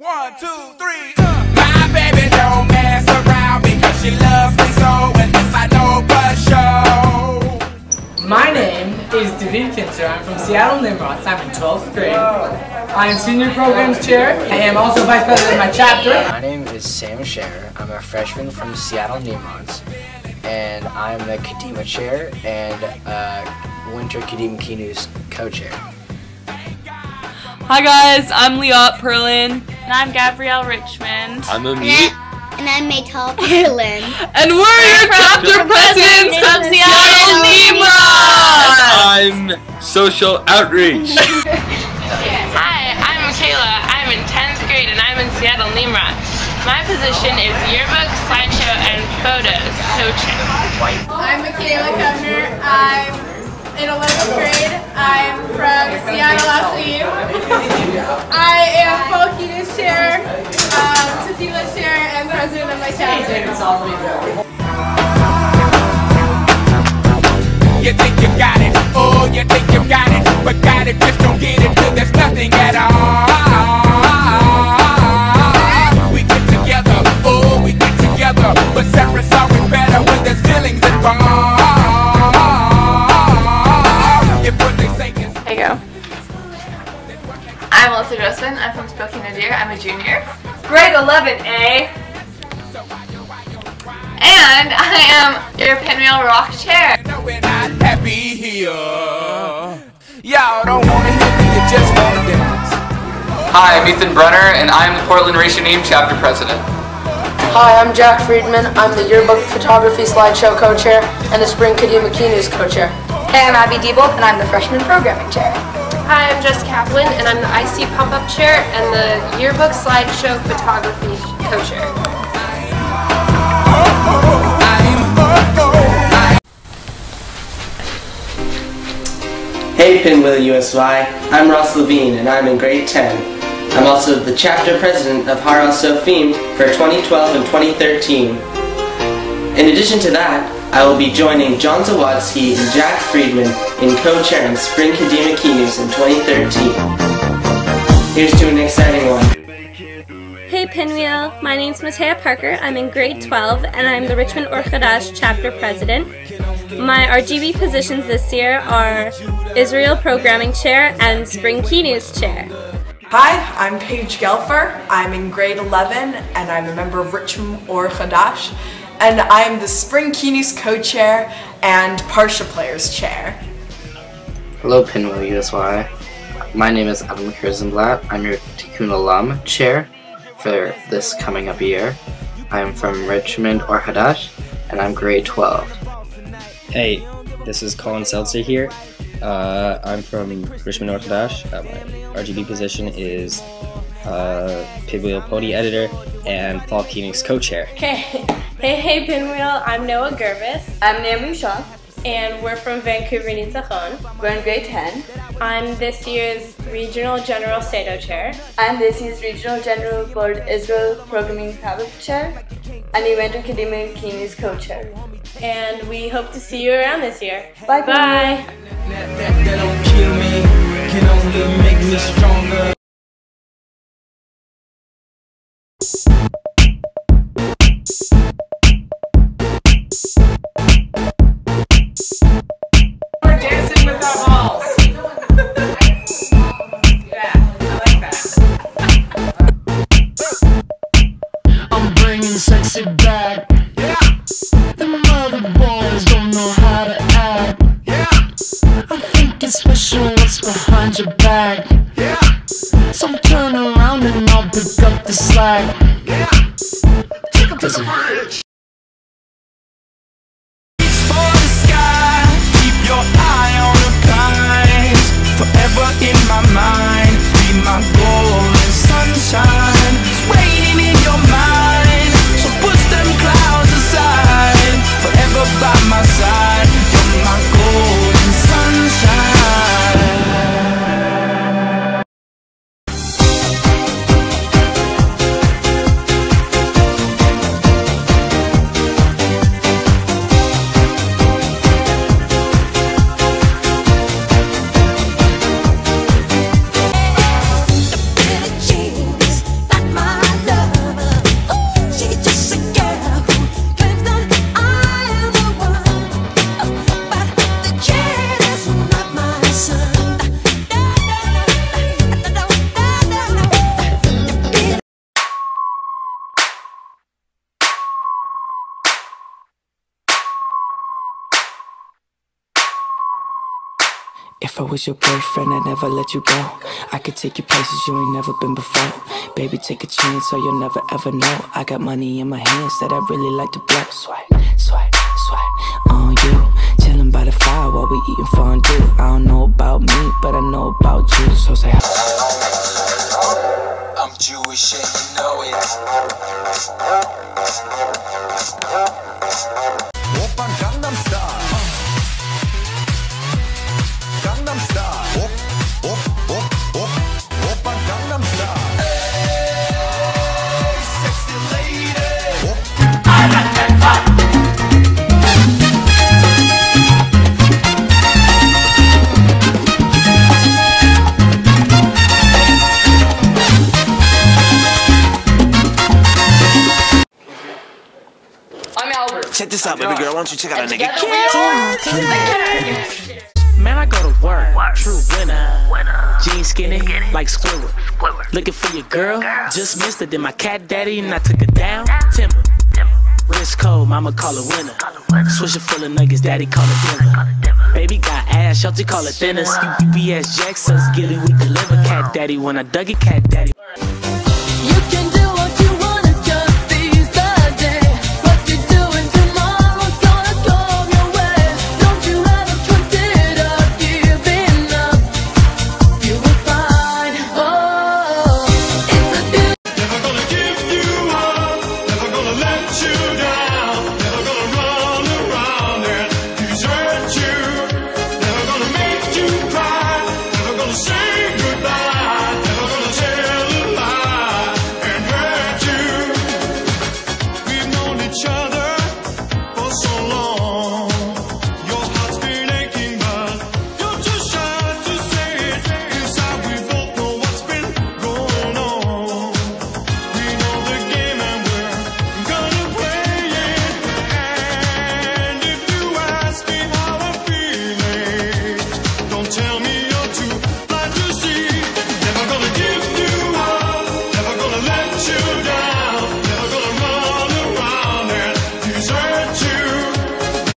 One, two, three. Uh. My baby don't mess around because she loves me so, and this I know for sure. My name is David Kinzer. I'm from Seattle Nimrods. I'm in 12th grade. I am senior programs chair. I am also vice president of my chapter. My name is Sam Scherer. I'm a freshman from Seattle Nimrods, and I'm the Kadima chair and uh, Winter Kadima Kinus co-chair. Hi guys, I'm Liat Perlin. And I'm Gabrielle Richmond. I'm Amit. And I'm Maytal Perlin. And we're your chapter presidents of Seattle Nimrods! I'm social outreach. Hi, I'm Michaela. I'm in 10th grade and I'm in Seattle Nimrods. My position is yearbook, slideshow, and photos coaching. I'm Michaela Kovner. I'm in 11th grade. I'm from Seattle Athletes. I of my chapter. You think you got it, oh, you think you got it, but got it, just don't get it till there's nothing at all. We get together, oh, we get together, but separate's always better when there's feelings involved. If what they say is There you go. I'm Melissa Grossman. I'm from Spokane, Deer. I'm a junior. Grade 11A. And I am your pinwheel rock chair. no, we're not happy here. Y'all don't wanna hear me, you just wanna dance. Hi, I'm Ethan Brunner, and I'm the Portland Racianeme chapter president. Hi, I'm Jack Friedman. I'm the yearbook photography slideshow co-chair and the spring Kadima Kinus co-chair. Hey, I'm Abby Diebold, and I'm the freshman programming chair. Hi, I'm Jess Kaplan, and I'm the IC pump-up chair and the yearbook slideshow photography co-chair. Hey Pinwheel USY, I'm Ross Levine and I'm in grade 10. I'm also the chapter president of Har Sophim for 2012 and 2013. In addition to that, I will be joining John Zawadsky and Jack Friedman in co-chairing Spring Kadima Kinus in 2013. Here's to an exciting one. Hey Pinwheel, my name's Matea Parker. I'm in grade 12 and I'm the Richmond Or Hadash chapter president. My RGB positions this year are Israel Programming Chair and Spring Kinus Chair. Hi, I'm Paige Gelfer. I'm in grade 11 and I'm a member of Richmond Or Hadash. And I'm the Spring Kinus co-chair and Parsha Players chair. Hello, Pinwheel USY. My name is Adam Kirzenblatt. I'm your Tikkun Olam chair for this coming up year. I'm from Richmond or Hadash, and I'm grade 12. Hey, this is Colin Seltzer here. Uh, I'm from Richmond Or Hadash. Uh, my RGB position is uh, Pinwheel Pony Editor and Fall Kinus co-chair. Okay. Hey, hey, Pinwheel. I'm Noah Gervis. I'm Naomi Shaw. And we're from Vancouver, Nitzachon. We're in grade 10. I'm this year's Regional General Sado Chair. I'm this year's Regional General Board Israel Programming Habit Chair. And Eventual Academic Kinus co-chair. And we hope to see you around this year. Bye. Bye. We're I think it's special what's behind your back. Yeah. So turn around and I'll pick up the slack. Yeah. Take up this bridge. for the sky. Keep your eye on If I was your boyfriend, I'd never let you go. I could take you places you ain't never been before. Baby, take a chance, so you'll never ever know. I got money in my hands that I really like to blow. Swipe, swipe, swipe on you. Chilling by the fire while we eating fondue. I don't know about me, but I know about you. So say hi. I'm Jewish and you know it. This out, baby girl. Why don't you check out a nigga? Man, I go to work, true winner. Jeans skinny, like Squidward. Looking for your girl, just missed it. Then my cat daddy and I took her down. Timber, wrist cold, mama call her winner. Swisher full of nuggets, daddy call it dinner. Baby got ass, Shelty call it thinners. UPS Jackson's, get it, we deliver. Cat daddy when I dug it, cat daddy.